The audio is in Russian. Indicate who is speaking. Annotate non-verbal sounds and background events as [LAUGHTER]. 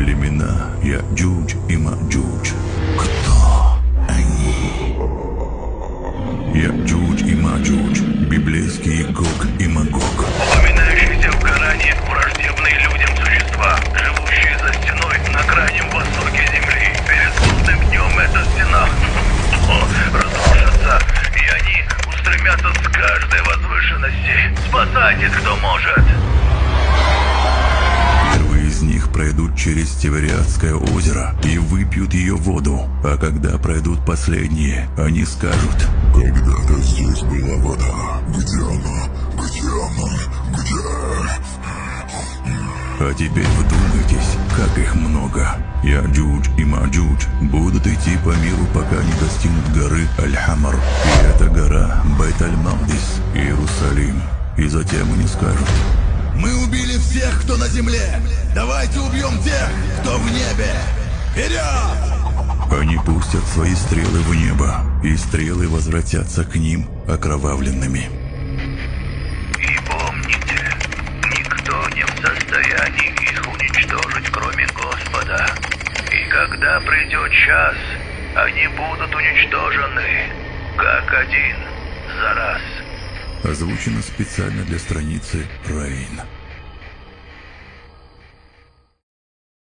Speaker 1: Племена Яджудж и Маджудж. Кто они? Яджудж и Маджудж. Библейские Гог и Магог.
Speaker 2: Упоминающиеся в Коране враждебные людям существа, живущие за стеной на крайнем востоке земли. Перед судным днем эта стена [LAUGHS] разрушится, и они устремятся с каждой возвышенности. Спасайтесь, кто может!
Speaker 1: Пройдут через Тивериадское озеро и выпьют ее воду. А когда пройдут последние, они скажут
Speaker 3: Когда-то здесь была вода. Где она? Где она? Где?
Speaker 1: А теперь вдумайтесь, как их много. Яджудж и Маджудж будут идти по миру, пока не достигнут горы Аль-Хамар. И эта гора Байт-Аль-Магдис, Иерусалим. И затем они скажут
Speaker 4: Мы убили всех, кто на земле. Давайте убьем тех, кто в небе. Вперед!
Speaker 1: Они пустят свои стрелы в небо, и стрелы возвратятся к ним окровавленными.
Speaker 2: И помните, никто не в состоянии их уничтожить, кроме Господа. И когда придет час, они будут уничтожены, как один за раз.
Speaker 1: Озвучено специально для страницы Rain.